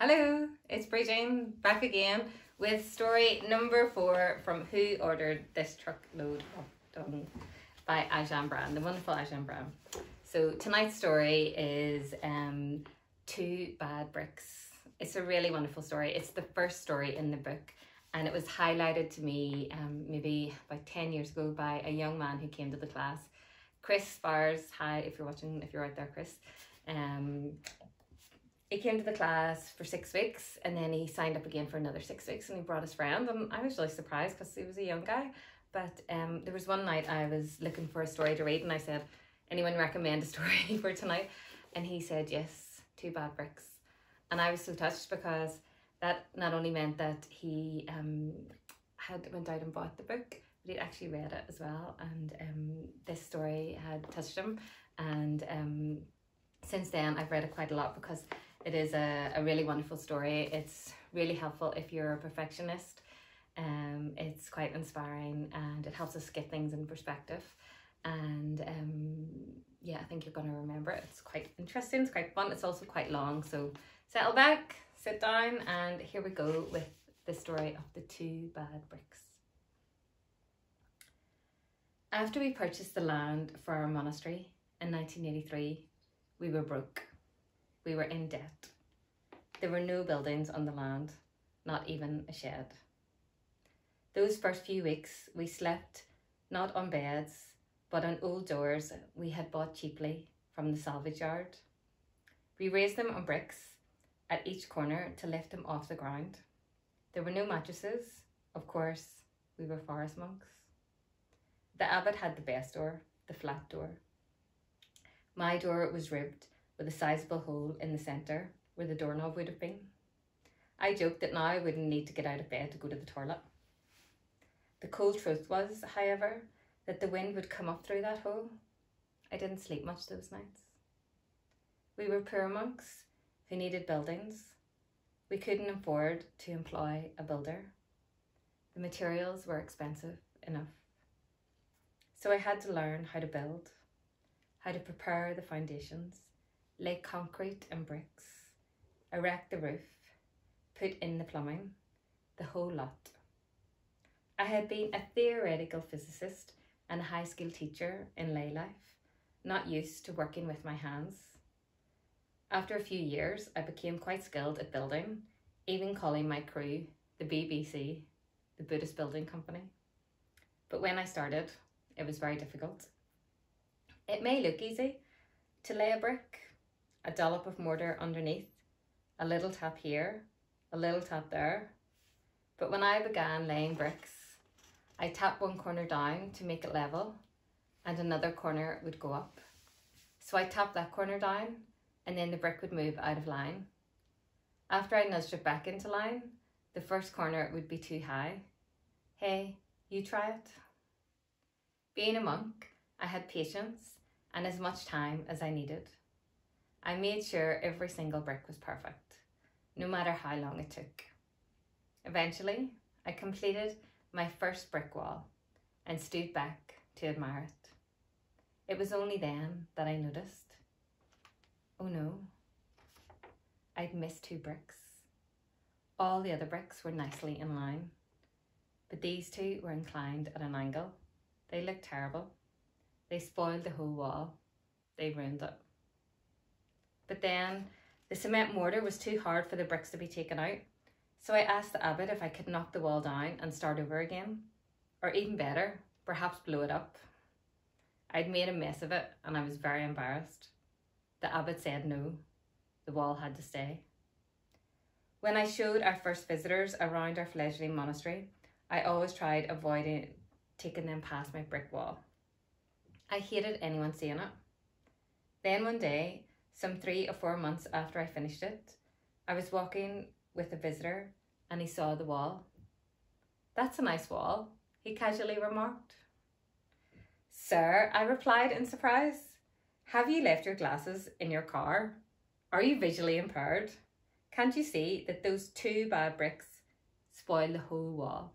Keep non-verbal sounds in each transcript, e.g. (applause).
Hello, it's Brie Jane back again with story number four from Who Ordered This Truckload of Dung by Ajahn Brahm, the wonderful Ajahn Brahm. So tonight's story is um, Two Bad Bricks. It's a really wonderful story. It's the first story in the book and it was highlighted to me um, maybe about 10 years ago by a young man who came to the class. Chris Spars, hi if you're watching, if you're out there, Chris. Um, he came to the class for six weeks and then he signed up again for another six weeks and he brought his friend and I was really surprised because he was a young guy. But um, there was one night I was looking for a story to read and I said anyone recommend a (laughs) story for tonight? And he said yes two bad bricks. And I was so touched because that not only meant that he um, had went out and bought the book but he'd actually read it as well. And um, this story had touched him. And um, since then I've read it quite a lot because it is a, a really wonderful story. It's really helpful if you're a perfectionist. Um, it's quite inspiring and it helps us get things in perspective. And um, yeah, I think you're going to remember it. It's quite interesting, it's quite fun. It's also quite long. So settle back, sit down, and here we go with the story of the two bad bricks. After we purchased the land for our monastery in 1983, we were broke. We were in debt. There were no buildings on the land, not even a shed. Those first few weeks, we slept not on beds, but on old doors we had bought cheaply from the salvage yard. We raised them on bricks at each corner to lift them off the ground. There were no mattresses. Of course, we were forest monks. The abbot had the best door, the flat door. My door was ribbed with a sizable hole in the centre where the doorknob would have been. I joked that now I wouldn't need to get out of bed to go to the toilet. The cold truth was, however, that the wind would come up through that hole. I didn't sleep much those nights. We were poor monks who needed buildings. We couldn't afford to employ a builder. The materials were expensive enough. So I had to learn how to build, how to prepare the foundations, lay concrete and bricks, erect the roof, put in the plumbing, the whole lot. I had been a theoretical physicist and a high school teacher in lay life, not used to working with my hands. After a few years, I became quite skilled at building, even calling my crew the BBC, the Buddhist Building Company. But when I started, it was very difficult. It may look easy to lay a brick, a dollop of mortar underneath, a little tap here, a little tap there. But when I began laying bricks, I tapped one corner down to make it level and another corner would go up. So I tapped that corner down and then the brick would move out of line. After I nudged it back into line, the first corner would be too high. Hey, you try it. Being a monk, I had patience and as much time as I needed. I made sure every single brick was perfect, no matter how long it took. Eventually, I completed my first brick wall and stood back to admire it. It was only then that I noticed, oh no, I'd missed two bricks. All the other bricks were nicely in line, but these two were inclined at an angle. They looked terrible. They spoiled the whole wall. They ruined it. But then the cement mortar was too hard for the bricks to be taken out. So I asked the abbot if I could knock the wall down and start over again. Or even better, perhaps blow it up. I'd made a mess of it and I was very embarrassed. The abbot said no, the wall had to stay. When I showed our first visitors around our fledgling monastery, I always tried avoiding taking them past my brick wall. I hated anyone seeing it. Then one day, some three or four months after I finished it, I was walking with a visitor and he saw the wall. That's a nice wall, he casually remarked. Sir, I replied in surprise, have you left your glasses in your car? Are you visually impaired? Can't you see that those two bad bricks spoil the whole wall?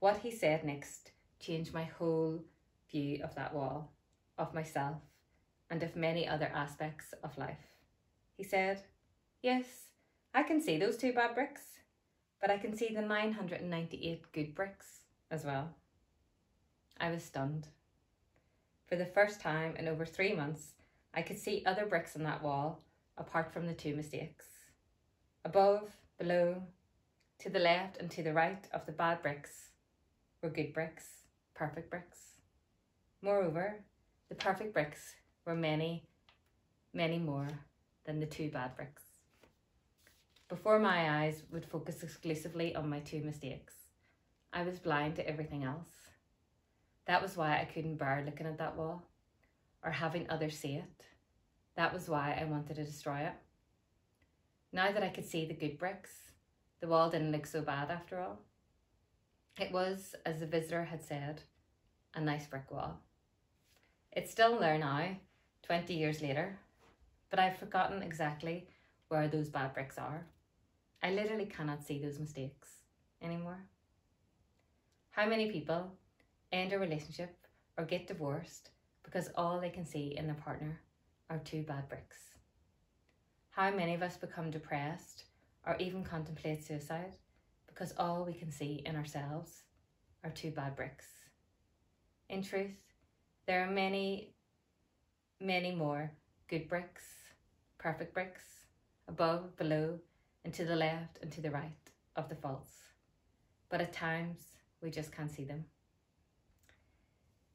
What he said next changed my whole view of that wall, of myself, and of many other aspects of life. He said, Yes, I can see those two bad bricks, but I can see the 998 good bricks as well. I was stunned. For the first time in over three months, I could see other bricks on that wall apart from the two mistakes. Above, below, to the left and to the right of the bad bricks were good bricks, perfect bricks. Moreover, the perfect bricks were many, many more than the two bad bricks. Before my eyes would focus exclusively on my two mistakes, I was blind to everything else. That was why I couldn't bear looking at that wall or having others see it. That was why I wanted to destroy it. Now that I could see the good bricks, the wall didn't look so bad after all. It was, as the visitor had said, a nice brick wall. It's still there now, 20 years later, but I've forgotten exactly where those bad bricks are. I literally cannot see those mistakes anymore. How many people end a relationship or get divorced because all they can see in their partner are two bad bricks? How many of us become depressed or even contemplate suicide because all we can see in ourselves are two bad bricks? In truth, there are many, many more good bricks, perfect bricks, above, below, and to the left and to the right of the faults. But at times, we just can't see them.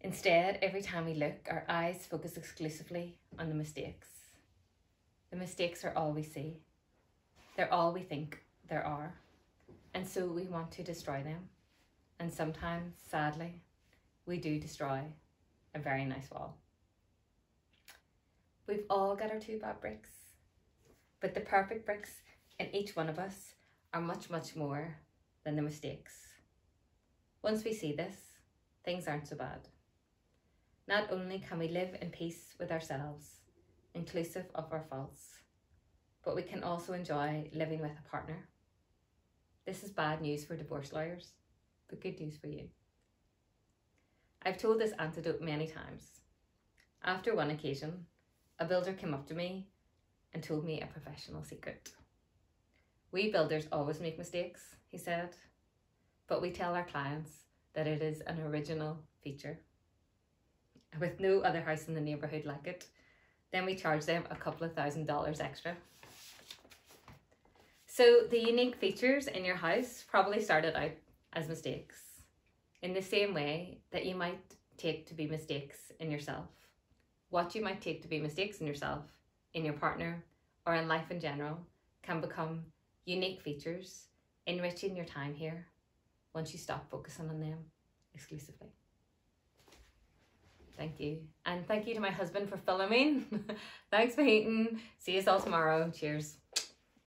Instead, every time we look, our eyes focus exclusively on the mistakes. The mistakes are all we see. They're all we think there are. And so we want to destroy them. And sometimes, sadly, we do destroy a very nice wall. We've all got our two bad bricks, but the perfect bricks in each one of us are much, much more than the mistakes. Once we see this, things aren't so bad. Not only can we live in peace with ourselves, inclusive of our faults, but we can also enjoy living with a partner. This is bad news for divorce lawyers, but good news for you. I've told this anecdote many times. After one occasion, a builder came up to me and told me a professional secret. We builders always make mistakes, he said, but we tell our clients that it is an original feature. With no other house in the neighbourhood like it, then we charge them a couple of thousand dollars extra. So the unique features in your house probably started out as mistakes in the same way that you might take to be mistakes in yourself. What you might take to be mistakes in yourself, in your partner, or in life in general can become unique features, enriching your time here once you stop focusing on them exclusively. Thank you. And thank you to my husband for filming. (laughs) Thanks for hating. See you all tomorrow. Cheers.